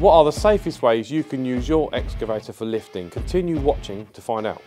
What are the safest ways you can use your excavator for lifting? Continue watching to find out.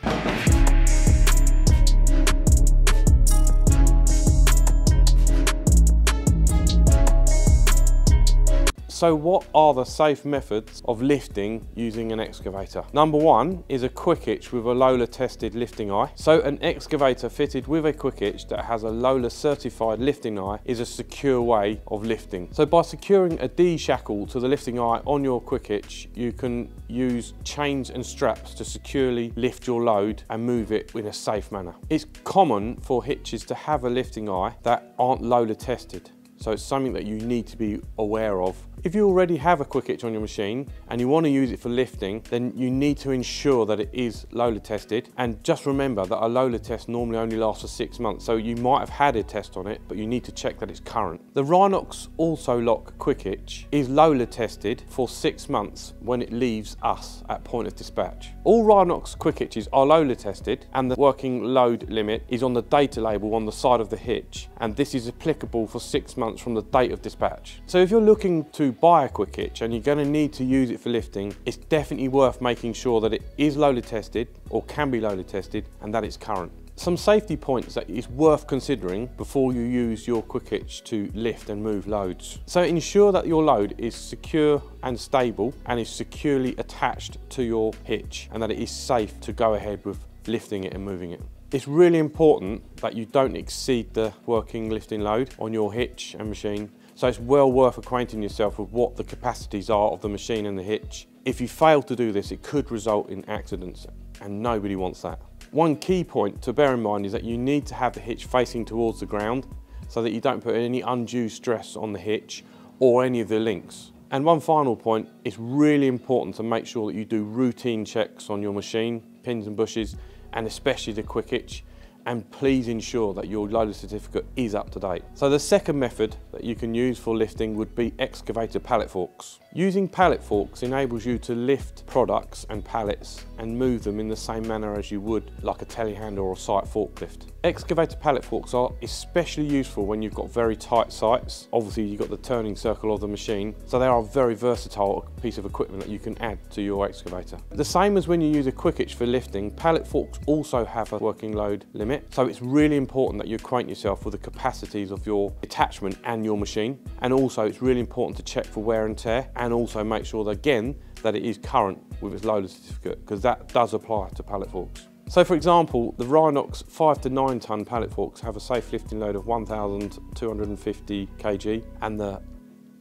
So what are the safe methods of lifting using an excavator? Number one is a quick hitch with a LOLER tested lifting eye. So an excavator fitted with a quick hitch that has a LOLER certified lifting eye is a secure way of lifting. So by securing a D shackle to the lifting eye on your quick hitch, you can use chains and straps to securely lift your load and move it in a safe manner. It's common for hitches to have a lifting eye that aren't LOLER tested. So it's something that you need to be aware of if you already have a quick hitch on your machine and you want to use it for lifting, then you need to ensure that it is LOLER tested. And just remember that a LOLER test normally only lasts for six months. So you might have had a test on it, but you need to check that it's current. The Rhinox Auto Lock quick hitch is LOLER tested for six months when it leaves us at point of dispatch. All Rhinox quick hitches are Lola tested and the working load limit is on the data label on the side of the hitch. And this is applicable for six months from the date of dispatch. So if you're looking to buy a quick hitch and you're going to need to use it for lifting, it's definitely worth making sure that it is LOLER tested or can be LOLER tested and that it's current. Some safety points that is worth considering before you use your quick hitch to lift and move loads. So ensure that your load is secure and stable and is securely attached to your hitch and that it is safe to go ahead with lifting it and moving it. It's really important that you don't exceed the working lifting load on your hitch and machine so it's well worth acquainting yourself with what the capacities are of the machine and the hitch. If you fail to do this, it could result in accidents and nobody wants that. One key point to bear in mind is that you need to have the hitch facing towards the ground so that you don't put any undue stress on the hitch or any of the links. And one final point, it's really important to make sure that you do routine checks on your machine, pins and bushes, and especially the quick hitch, and please ensure that your LOLER certificate is up to date. So the second method that you can use for lifting would be excavator pallet forks. Using pallet forks enables you to lift products and pallets and move them in the same manner as you would like a telehandler or a site forklift. Excavator pallet forks are especially useful when you've got very tight sites. Obviously you've got the turning circle of the machine, so they are a very versatile piece of equipment that you can add to your excavator. The same as when you use a quick hitch for lifting, pallet forks also have a working load limit, so it's really important that you acquaint yourself with the capacities of your attachment and your machine, and also it's really important to check for wear and tear, and also make sure that again, that it is current with its LOLER certificate, because that does apply to pallet forks. So for example, the Rhinox 5 to 9 tonne pallet forks have a safe lifting load of 1,250 kg and the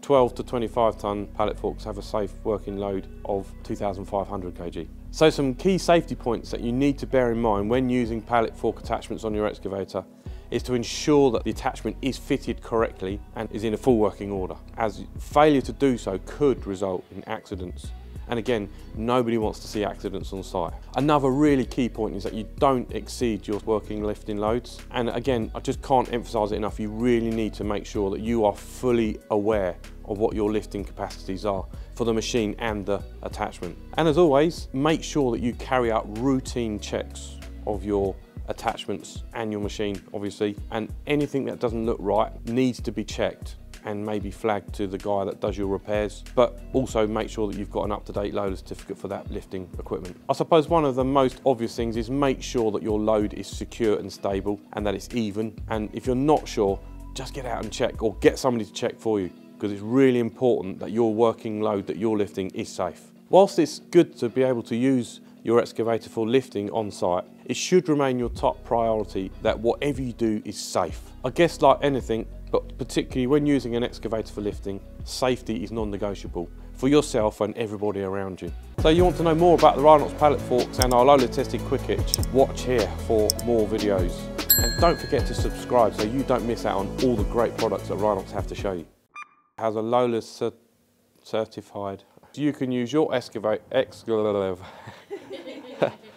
12 to 25 tonne pallet forks have a safe working load of 2,500 kg. So some key safety points that you need to bear in mind when using pallet fork attachments on your excavator is to ensure that the attachment is fitted correctly and is in a full working order, as failure to do so could result in accidents. And again, nobody wants to see accidents on site. Another really key point is that you don't exceed your working lifting loads. And again, I just can't emphasize it enough. You really need to make sure that you are fully aware of what your lifting capacities are for the machine and the attachment. And as always, make sure that you carry out routine checks of your attachments and your machine, obviously. And anything that doesn't look right needs to be checked and maybe flag to the guy that does your repairs, but also make sure that you've got an up-to-date LOLER certificate for that lifting equipment. I suppose one of the most obvious things is make sure that your load is secure and stable and that it's even. And if you're not sure, just get out and check or get somebody to check for you because it's really important that your working load that you're lifting is safe. Whilst it's good to be able to use your excavator for lifting on site, it should remain your top priority that whatever you do is safe. I guess like anything, but particularly when using an excavator for lifting, safety is non-negotiable for yourself and everybody around you. So you want to know more about the Rhinox pallet forks and our LOLER tested quick hitch, watch here for more videos. And don't forget to subscribe so you don't miss out on all the great products that Rhinox have to show you. Has a LOLER cer certified. You can use your excavator,